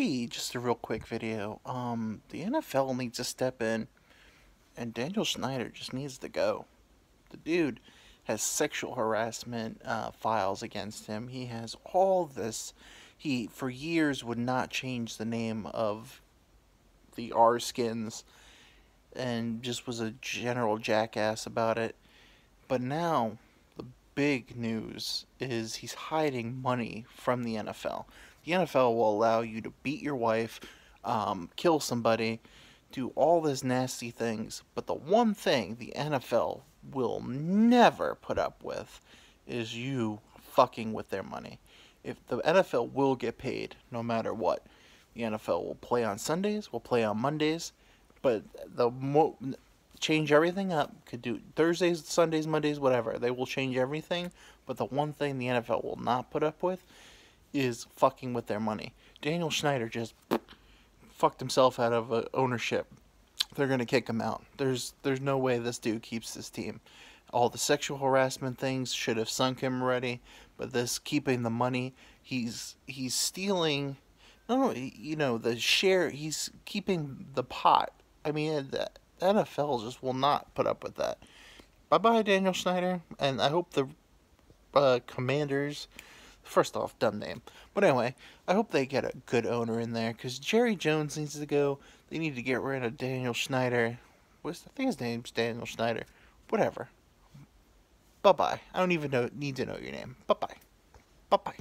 Hey, just a real quick video. Um, the NFL needs to step in, and Daniel Snyder just needs to go. The dude has sexual harassment uh, files against him. He has all this. He, for years, would not change the name of the R skins and just was a general jackass about it. But now, the big news is he's hiding money from the NFL. The NFL will allow you to beat your wife, um, kill somebody, do all these nasty things. But the one thing the NFL will never put up with is you fucking with their money. If the NFL will get paid no matter what. The NFL will play on Sundays, will play on Mondays, but the mo- change everything up. Could do Thursdays, Sundays, Mondays, whatever. They will change everything, but the one thing the NFL will not put up with is fucking with their money. Daniel Schneider just fucked himself out of uh, ownership. They're gonna kick him out. There's there's no way this dude keeps this team. All the sexual harassment things should have sunk him already, but this keeping the money, he's he's stealing. No, you know the share. He's keeping the pot. I mean, the NFL just will not put up with that. Bye bye, Daniel Schneider, and I hope the uh, Commanders First off, dumb name. But anyway, I hope they get a good owner in there because Jerry Jones needs to go. They need to get rid of Daniel Schneider. What's I think his name's Daniel Schneider. Whatever. Bye bye. I don't even know need to know your name. Bye bye. Bye bye.